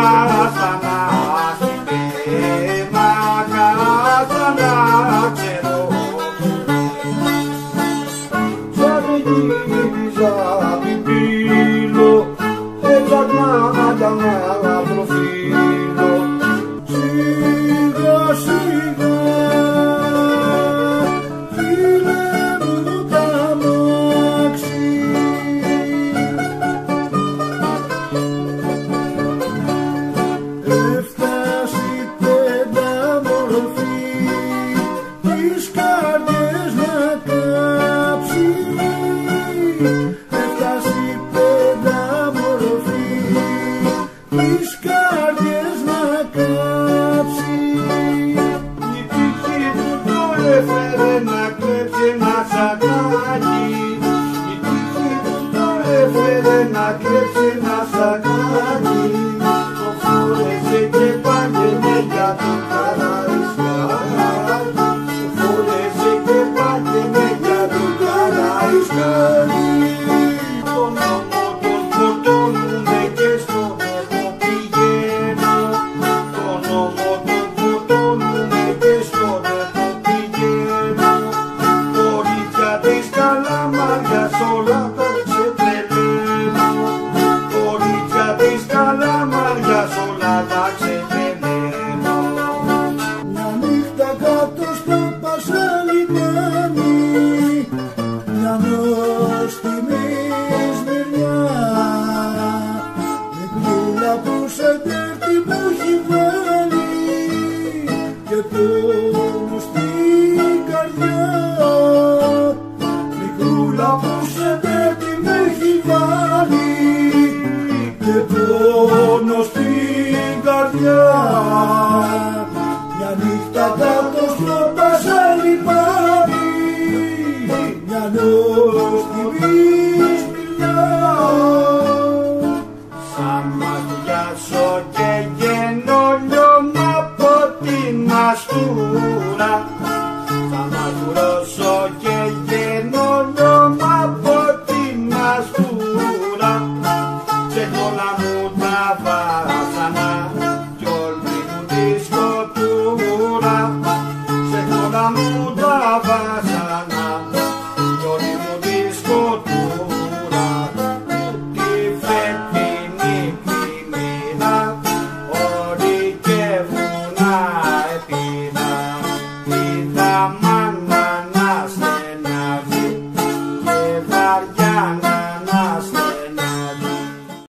God. Δεν φτάσει πέντα μορφή. Τις καρδιές να κάψει. Η τύχη του το έφερε να κλέψει ένα σακάκι. Η τύχη του το έφερε να κλέψει ένα σακάκι. se tertibul